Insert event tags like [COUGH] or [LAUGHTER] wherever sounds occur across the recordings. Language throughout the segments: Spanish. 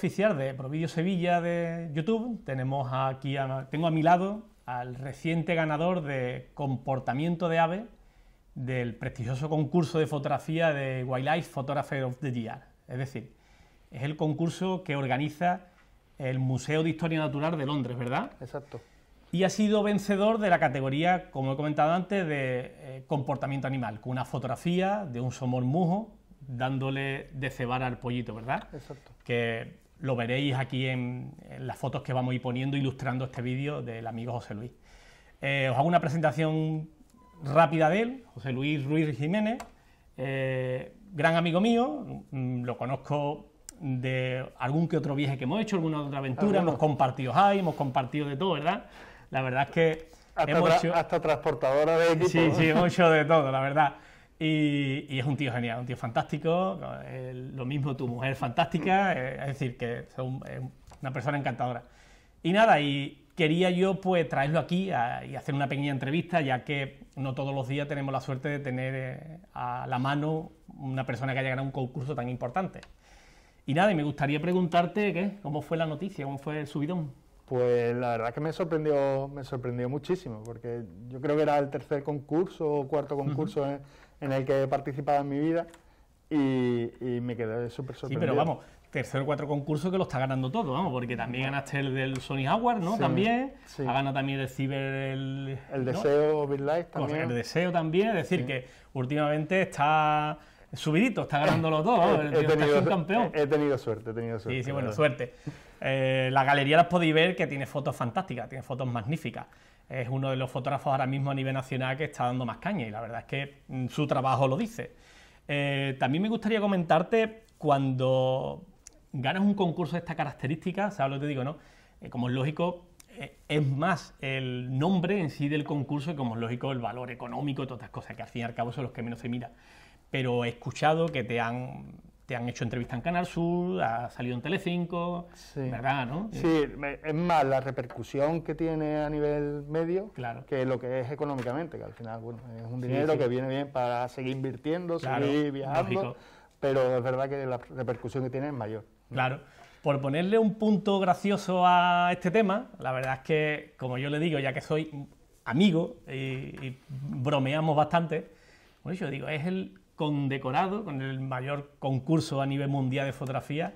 oficial de Providio Sevilla de YouTube, tenemos aquí tengo a mi lado al reciente ganador de comportamiento de aves del prestigioso concurso de fotografía de Wildlife Photographer of the Year. Es decir, es el concurso que organiza el Museo de Historia Natural de Londres, ¿verdad? Exacto. Y ha sido vencedor de la categoría, como he comentado antes, de eh, comportamiento animal, con una fotografía de un somormujo dándole de cebar al pollito, ¿verdad? Exacto. Que lo veréis aquí en, las fotos que vamos a ir poniendo ilustrando este vídeo del amigo José Luis. Eh, os hago una presentación rápida de él, José Luis Ruiz Jiménez, eh, gran amigo mío, mm, lo conozco de algún que otro viaje que hemos hecho, alguna otra aventura, hemos compartido high, hemos compartido de todo, ¿verdad? La verdad es que hasta, hemos hecho... hasta transportadora de equipo. Sí, sí, hemos hecho de todo, la verdad. Y, es un tío genial, un tío fantástico, lo mismo tu mujer fantástica, eh, es decir, que es una persona encantadora. Y nada, y quería yo pues traerlo aquí y hacer una pequeña entrevista, ya que no todos los días tenemos la suerte de tener eh, a la mano una persona que haya ganado un concurso tan importante. Y nada, y me gustaría preguntarte ¿qué? cómo fue la noticia, cómo fue el subidón. Pues la verdad que me sorprendió, me sorprendió muchísimo, porque yo creo que era el tercer concurso o cuarto concurso en, el que he participado en mi vida y, me quedé súper sorprendido. Sí, pero vamos, tercer o cuatro concursos que lo está ganando todo, vamos, porque también ganaste el del Sony Award, ¿no? también, ha ganado también el Ciber... El, el Deseo Bill Life también. el Deseo también, es decir, que últimamente está subidito, está ganándolo [LAUGHS] todo, he, tenido, un campeón. He, tenido suerte, he tenido suerte. Sí, sí, bueno, suerte. Eh, la galería las podéis ver que tiene fotos fantásticas, tiene fotos magníficas. Es uno de los fotógrafos ahora mismo a nivel nacional que está dando más caña y la verdad es que mm, su trabajo lo dice. Eh, también me gustaría comentarte cuando ganas un concurso de esta característica, ¿sabes lo que te digo, no? Eh, como es lógico, es más el nombre en sí del concurso y como es lógico el valor económico y todas estas cosas que al fin y al cabo son los que menos se mira pero he escuchado que te han, te han hecho entrevista en Canal Sur, ha salido en Telecinco, ¿verdad? ¿no? Sí, es más la repercusión que tiene a nivel medio que lo que es económicamente, que al final bueno, es un dinero que viene bien para seguir invirtiendo, seguir viajando, pero es verdad que la repercusión que tiene es mayor. Claro. Por ponerle un punto gracioso a este tema, la verdad es que, como yo le digo, ya que soy amigo y, y bromeamos bastante, bueno, yo digo, es el condecorado con el mayor concurso a nivel mundial de fotografía,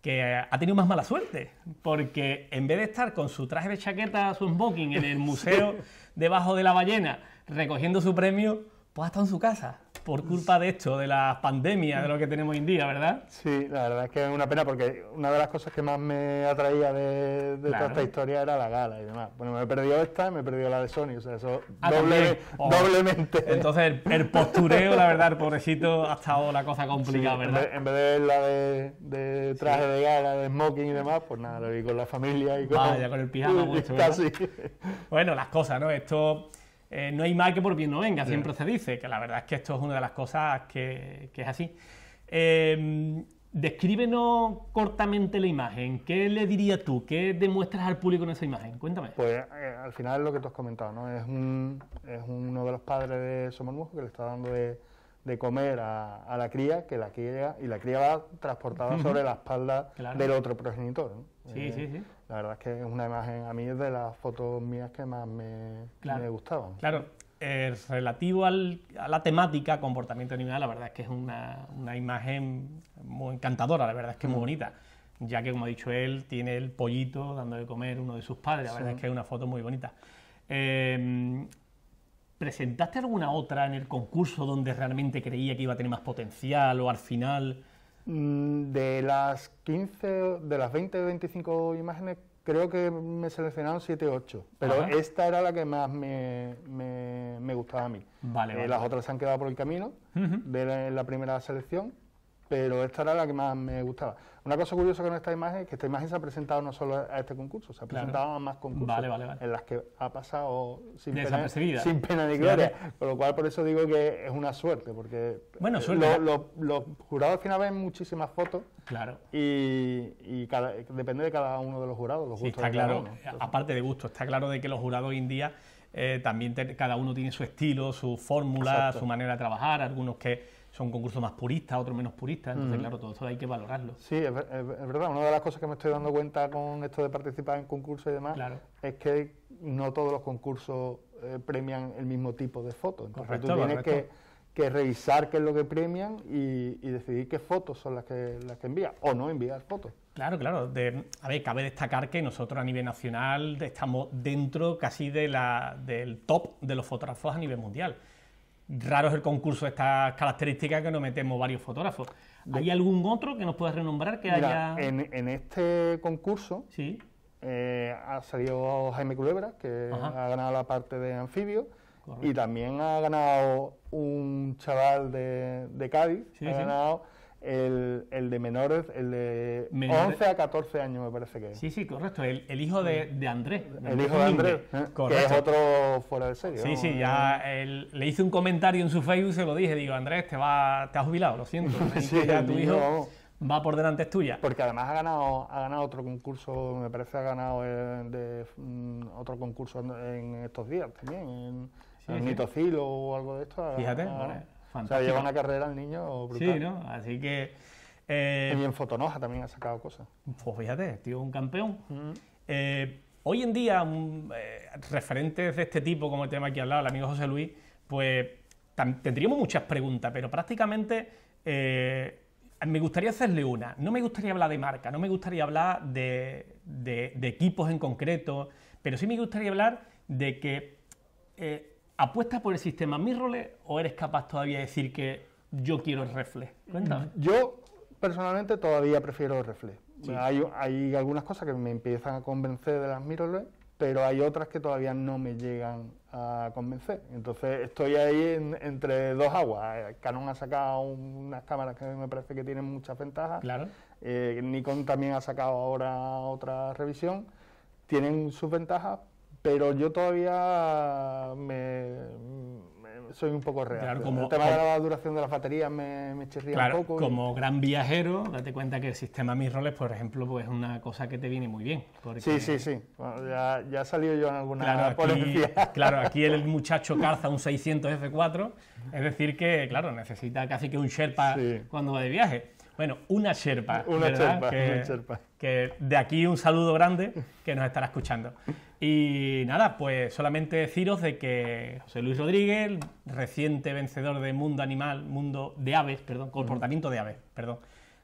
que ha tenido más mala suerte, porque en vez de estar con su traje de chaqueta, su smoking en el [LAUGHS] museo debajo de la ballena recogiendo su premio, pues ha estado en su casa por culpa de esto, de la pandemia, de lo que tenemos hoy en día, ¿verdad? Sí, la verdad es que es una pena porque una de las cosas que más me atraía de, toda esta historia era la gala y demás. Bueno, me he perdido esta y me he perdido la de Sony, o sea, eso ah, oh. doblemente. Entonces, el, postureo, la verdad, el pobrecito, ha estado la cosa complicada, ¿verdad? En vez, de la de, traje de gala, de smoking y demás, pues nada, lo vi con la familia y con... Vaya, con el pijama [LAUGHS] mucho, Casi. Bueno, las cosas, ¿no? Esto eh, no hay mal que por bien no venga, siempre se dice, que la verdad es que esto es una de las cosas que, es así. Eh, descríbenos cortamente la imagen. ¿Qué le dirías tú? ¿Qué demuestras al público en esa imagen? Cuéntame. Pues eh, al final es lo que tú has comentado, ¿no? Es, es uno de los padres de Somormujo que le está dando de, comer a, la cría, que la cría, y la cría va transportada sobre la espalda del otro progenitor. Sí, sí, sí. La verdad es que es una imagen, a mí es de las fotos mías que más me, me gustaban. Claro, relativo a la temática comportamiento animal, la verdad es que es una, imagen muy encantadora, la verdad es que es muy bonita, ya que, como ha dicho él, tiene el pollito dando de comer uno de sus padres, la verdad es que es una foto muy bonita. Em, ¿Presentaste alguna otra en el concurso donde realmente creía que iba a tener más potencial o al final Mm, de las 15, de las 20 o 25 imágenes, creo que me seleccionaron 7 o 8, pero esta era la que más me, me, gustaba a mí. Vale, eh, Las otras se han quedado por el camino. De la primera selección pero esta era la que más me gustaba. Una cosa curiosa con esta imagen es que esta imagen se ha presentado no solo a este concurso, se ha presentado a más concursos en las que ha pasado sin, pena, sin pena, ni gloria. Con lo cual, por eso digo que es una suerte, porque bueno, los jurados al final ven muchísimas fotos claro. y, depende de cada uno de los jurados, los gustos está claro, Aparte de gusto, está claro de que los jurados hoy en día eh, también cada uno tiene su estilo, su fórmula, su manera de trabajar, algunos que son concursos más puristas, otros menos puristas, entonces claro, todo eso hay que valorarlo. Sí, es, verdad, una de las cosas que me estoy dando cuenta con esto de participar en concursos y demás es que no todos los concursos eh, premian el mismo tipo de fotos, entonces tú tienes que, revisar qué es lo que premian y, decidir qué fotos son las que, las que envías, o no enviar fotos. Claro, claro. a ver, cabe destacar que nosotros a nivel nacional estamos dentro casi de la, del top de los fotógrafos a nivel mundial raro es el concurso de estas características que nos metemos varios fotógrafos. ¿Hay algún otro que nos puedas renombrar que haya...? En, este concurso sí. Eh, ha salido Jaime Culebra, que ha ganado la parte de anfibio, y también ha ganado un chaval de, de Cádiz, ha ganado el, el, de menores, el de 11 a 14 años me parece que es. Sí, sí, correcto, el, el hijo de, de Andrés. el hijo de Andrés, ¿eh? que es otro fuera de serie. Sí, sí, ya le hice un comentario en su Facebook y se lo dije, digo, Andrés, te, va, te has jubilado, lo siento. [LAUGHS] sí, ya tu hijo va por delante es tuya. Porque además ha ganado, ha ganado otro concurso, me parece ha ganado de, mm, otro concurso en, estos días también, en, sí, o algo de esto. Fíjate, vale. O sea, lleva una carrera el niño brutal. Sí, ¿no? Así que... Eh, y en Fotonoja también ha sacado cosas. Pues fíjate, tío, un campeón. Eh, hoy en día, eh, referentes de este tipo, como el tema aquí al lado, el amigo José Luis, pues tendríamos muchas preguntas, pero prácticamente me gustaría hacerle una. No me gustaría hablar de marca, no me gustaría hablar de, de equipos en concreto, pero sí me gustaría hablar de que ¿Apuestas por el sistema mirrorless o eres capaz todavía de decir que yo quiero el reflex? Cuéntame. Yo personalmente todavía prefiero el reflex. Hay, algunas cosas que me empiezan a convencer de las mirrorless, pero hay otras que todavía no me llegan a convencer. Entonces estoy ahí entre dos aguas. Canon ha sacado unas cámaras que me parece que tienen muchas ventajas. Claro. Eh, Nikon también ha sacado ahora otra revisión. Tienen sus ventajas, pero yo todavía me, soy un poco real. el tema de la duración de las baterías me, me chirría un poco. Como gran viajero, date cuenta que el sistema mirrorless, por ejemplo, pues es una cosa que te viene muy bien. Sí, sí, sí. ya, ya he salido yo en alguna claro, aquí, [LAUGHS] claro, aquí el muchacho calza un 600 F4, es decir que, claro, necesita casi que un Sherpa cuando va de viaje. Bueno, una Sherpa. Una Sherpa, una Sherpa. Que de aquí un saludo grande que nos estará escuchando. Y nada, pues solamente deciros de que José Luis Rodríguez, reciente vencedor de Mundo Animal, Mundo de Aves, perdón, comportamiento de aves, perdón,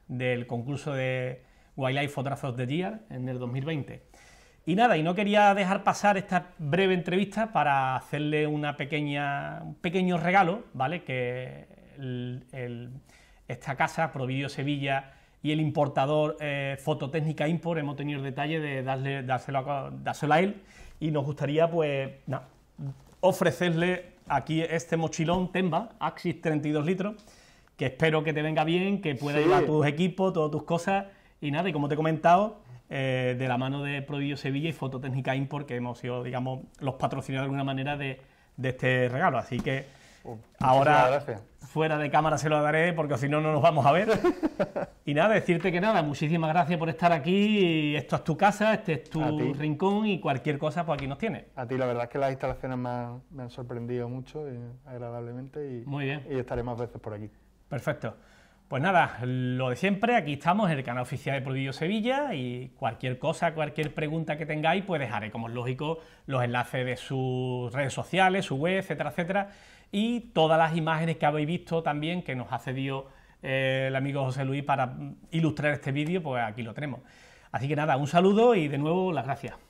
del concurso de Wildlife Photographers of the Year en el 2020. Y nada, y no quería dejar pasar esta breve entrevista para hacerle una pequeña, un pequeño regalo, ¿vale? Que esta casa, Providio Sevilla, y el importador eh, Fototécnica Import hemos tenido el detalle de darle, dárselo, a, dárselo a él y nos gustaría pues ofrecerle aquí este mochilón Temba Axis 32 litros que espero que te venga bien, que pueda llevar tus equipos, todas tus cosas y nada, y como te he comentado, eh, de la mano de Prodigio Sevilla y Fototécnica Import, que hemos sido, digamos, los patrocinadores de alguna manera de, de este regalo. Así que Ahora, fuera de cámara se lo daré porque si no, no nos vamos a ver. [LAUGHS] y nada, decirte que nada, muchísimas gracias por estar aquí. Esto es tu casa, este es tu rincón y cualquier cosa, pues aquí nos tienes. A ti, la verdad es que las instalaciones me han, sorprendido mucho y agradablemente y, Muy bien. y estaré más veces por aquí. Perfecto. Pues nada, lo de siempre, aquí estamos en el canal oficial de Prodigio Sevilla y cualquier cosa, cualquier pregunta que tengáis, pues dejaré, como es lógico, los enlaces de sus redes sociales, su web, etcétera, etcétera y todas las imágenes que habéis visto también que nos ha cedido eh, el amigo José Luis para ilustrar este vídeo, pues aquí lo tenemos. Así que nada, un saludo y de nuevo las gracias.